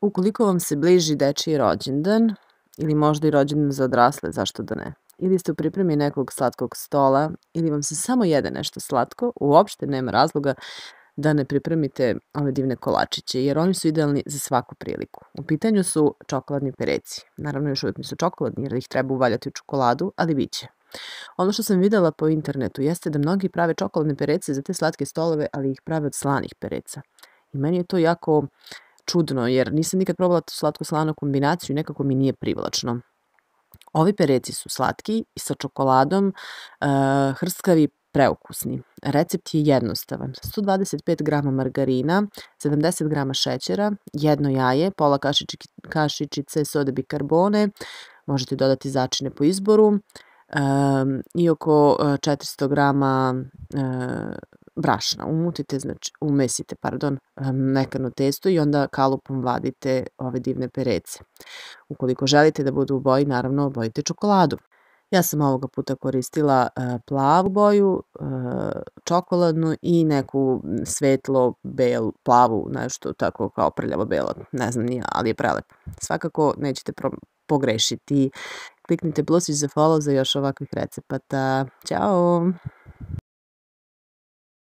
Ukoliko vam se bliži dečiji rođendan ili možda i rođendan za odrasle, zašto da ne, ili ste u pripremi nekog slatkog stola ili vam se samo jede nešto slatko, uopšte nema razloga da ne pripremite ove divne kolačiće, jer oni su idealni za svaku priliku. U pitanju su čokoladni pereci. Naravno, još uvijek nisu čokoladni jer ih treba uvaljati u čokoladu, ali bit će. Ono što sam videla po internetu jeste da mnogi prave čokoladne perece za te slatke stolove, ali ih prave od slanih pereca. I meni je to jako čudno, jer nisam nikad probala tu slatko-slanu kombinaciju i nekako mi nije privlačno. Ovi pereci su slatki i sa čokoladom, uh, hrskavi, preukusni. Recept je jednostavan. 125 g margarina, 70 g šećera, jedno jaje, pola kašičice, kašičice sode bikarbone, možete dodati začine po izboru, um, i oko 400 g uh, brašna. Umutite, znači, umesite, pardon, mekano testo i onda kalupom vadite ove divne perece. Ukoliko želite da budu u boji, naravno obojite čokoladu. Ja sam ovoga puta koristila plavu boju, čokoladnu i neku svetlo belu, plavu, nešto tako kao prljavo belo, ne znam nija, ali je prelepo. Svakako nećete pogrešiti. Kliknite plus za follow za još ovakvih recepata. Ćao!